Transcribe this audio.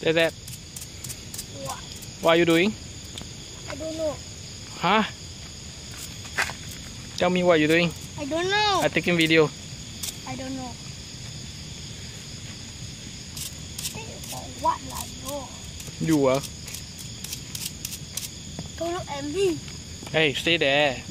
Dad, that. What? what are you doing? I don't know. Huh? Tell me what you're doing. I don't know. I'm taking video. I don't know. For what like no? You uh. Don't look at me. Hey, stay there.